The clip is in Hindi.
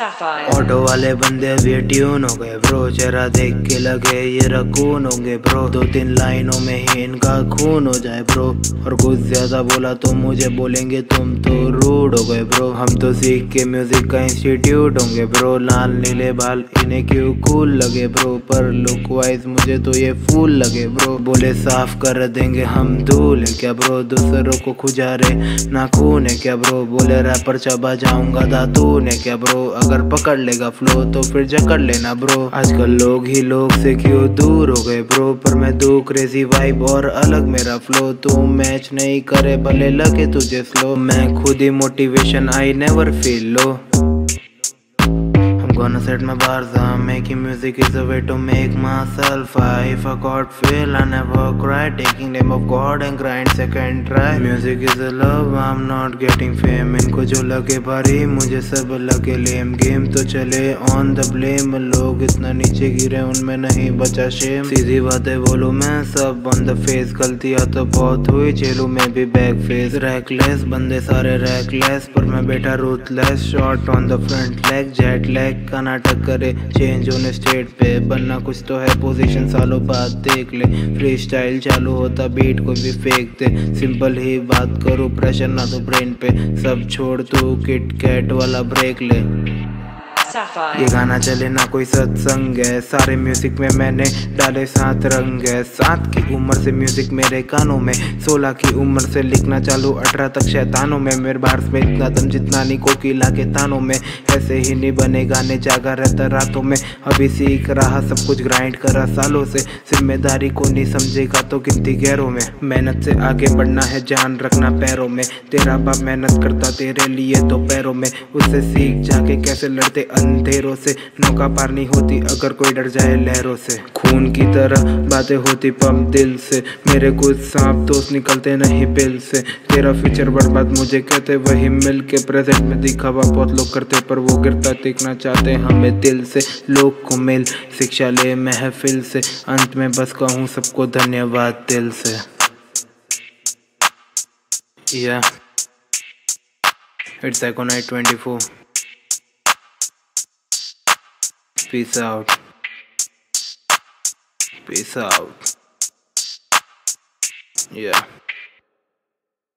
ऑटो वाले बंदे भी ट्यून हो गए ब्रो चेहरा देख के लगे ये रकून होंगे ब्रो दो तीन लाइनों में ही इनका खून हो जाए ब्रो और कुछ ज़्यादा बोला तो मुझे बोलेंगे तुम तो रूड हो गए ब्रो हम तो सीख के म्यूज़िक का इंस्टीट्यूट होंगे ब्रो लाल, नीले, बाल, इन्हें क्यों कूल लगे ब्रो पर लुक वाइज मुझे तो ये फूल लगे ब्रो बोले, साफ़ कर देंगे हम धूल है क्या ब्रो दूसरों को खुजारे नाखून है क्या ब्रो बोले, रैपर चबा जाऊँगा, दातून है क्या ब्रो अगर पकड़ लेगा फ्लो तो फिर जकड़ लेना ब्रो आजकल लोग ही लोग से क्यों दूर हो गए ब्रो पर मैं दो क्रेजी वाइब और अलग मेरा फ्लो तू मैच नहीं करे, भले लगे तुझे स्लो मैं खुद ही motivation I never feel low Gonna set my bars up. Making music is a way to make myself high. If I got feel, I never cry. Taking name of God and grind second try. Music is a love, I'm not getting fame. इनको जो लगे भारी मुझे सब लगे लेम गेम तो चले ऑन द ब्लेम लोग इतना नीचे गिरे उनमें नहीं बचा शेम सीधी बातें बोलूँ मैं सब ऑन द फेस गलतियाँ तो बहुत हुई जेलू में भी बैक फेस रैकलेस बंदे सारे रैकलेस पर मैं बेटा ruthless shot on the front leg jet lag का नाटक करे। चेंज होने स्टेट पे बनना कुछ तो है। पोजीशन सालों बाद देख ले। फ्री स्टाइल चालू होता बीट को भी फेंक दे। सिंपल ही बात करूँ प्रेशर ना तो ब्रेन पे। सब छोड़ तू किट कैट वाला ब्रेक ले। ये गाना चले ना कोई सत्संग है। सारे म्यूज़िक में मैंने डाले सात रंग है। सात की उम्र से म्यूज़िक मेरे कानों में, सोलह की उम्र से लिखना चालू, अठारह तक शैतानों में। मेरे बार्स में इतना दम जितना नहीं कोकिला के तानों में। ऐसे ही नहीं बने गाने जागा रहता रातों में। अभी सीख रहा सब कुछ ग्राइंड करा सालों से। ज़िम्मेदारी को नहीं समझेगा तो गिनती गैरों में। मेहनत से आगे बढ़ना है, जान रखना पैरों में। तेरा बाप मेहनत करता तेरे लिए तो पैरों में। उससे सीख जाके कैसे लड़ते अंधेरों से नौका पार नहीं होती, अगर कोई डर जाए लहरों से। खून की तरह बातें होती पंप दिल से। मेरे कुछ सांप दोस्त निकलते नहीं बिल से। तेरा फ्यूचर बर्बाद, मुझे कहते वही मिल के प्रेजेंट में दिखावा बहुत लोग करते, पर वो गिरता दिखना चाहते हमें दिल से। लोग को मिल शिक्षा ले महफिल से। अंत में बस कहूँ सबको धन्यवाद दिल से। या It's Econite 24. Peace out. Peace out. Yeah.